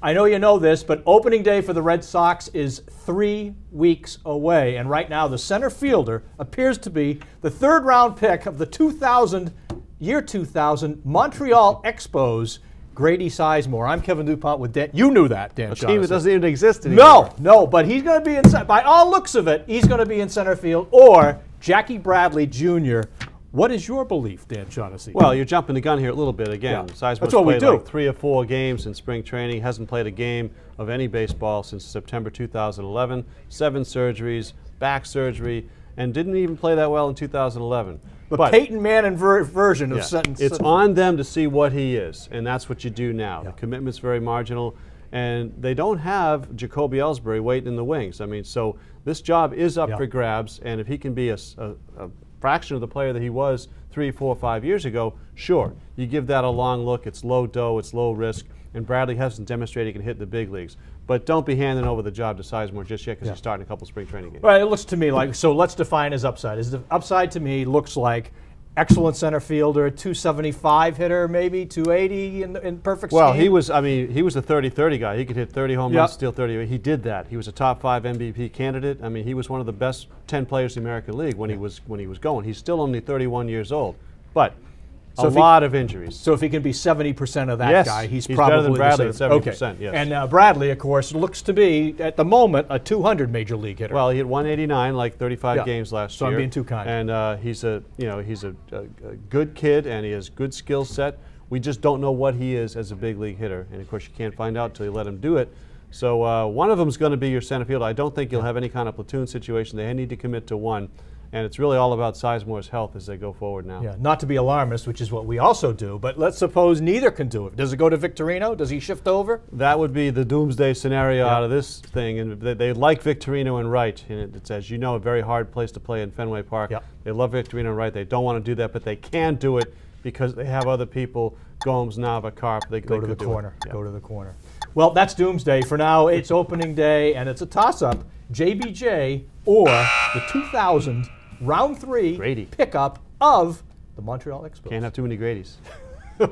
I know you know this, but opening day for the Red Sox is three weeks away. And right now, the center fielder appears to be the third round pick of the 2000, year 2000 Montreal Expos, Grady Sizemore. I'm Kevin Dupont with Dan. You knew that, Dan A team doesn't even exist anymore. No, no, but he's going to be in, by all looks of it, he's going to be in center field or Jackie Bradley Jr. What is your belief, Dan Shaughnessy? Well, you're jumping the gun here a little bit again. Yeah. That's what we do. like three or four games in spring training. Hasn't played a game of any baseball since September 2011. Seven surgeries, back surgery, and didn't even play that well in 2011. the but Peyton Manning ver- version of yeah, sentence. it's on them to see what he is, and that's what you do now. Yeah. The commitment's very marginal, and they don't have Jacoby Ellsbury waiting in the wings. I mean, so this job is up Yeah. for grabs, and if he can be a fraction of the player that he was three, four, five years ago, sure, you give that a long look. It's low dough, it's low risk, and Bradley hasn't demonstrated he can hit the big leagues. But don't be handing over the job to Sizemore just yet because Yeah. he's starting a couple spring training games. Right, it looks to me like so. Let's define his upside. His upside to me looks like excellent center fielder, a 275 hitter, maybe 280 in, in perfect Well, scheme. he was, I mean, he was a 30 30 guy. He could hit 30 home Yep. runs, steal 30. He did that. He was a top five MVP candidate. I mean, he was one of the best 10 players in the American League when, he, was, when he was going. He's still only 31 years old. But So a if he- lot of injuries. So if he can be 70% of that Yes, guy, he's, he's probably better than the Bradley same. at Okay. 70%, yes. And uh, Bradley, of course, looks to be at the moment a 200 major league hitter. Well, he hit 189, like 35 Yeah. games last So I'm year. being too kind. And uh, he's a, you know, he's a, a, a good kid, and he has good skill set. We just don't know what he is as a big league hitter, and of course you can't find out until you let him do it. So uh, one of them is going to be your center field. I don't think you'll have any kind of platoon situation. They need to commit to one, and it's really all about Sizemore's health as they go forward now. yeah, not to be alarmist, which is what we also do, but let's suppose neither can do it. Does it go to Victorino? Does he shift over? That would be the doomsday scenario Yeah. out of this thing, and they, they like Victorino and right, and it- it's as you know a very hard place to play in Fenway Park. Yeah. They love Victorino and right. They don't want to do that, but they can do it because they have other people, Gomes, Nava, Carp. They Go they to the corner. Yeah. Go to the corner. Well, that's doomsday. For now, it's opening day, and it's a toss-up: JBJ or the 2000 round three Grady. pickup of the Montreal Expos. Can't have too many Grady's.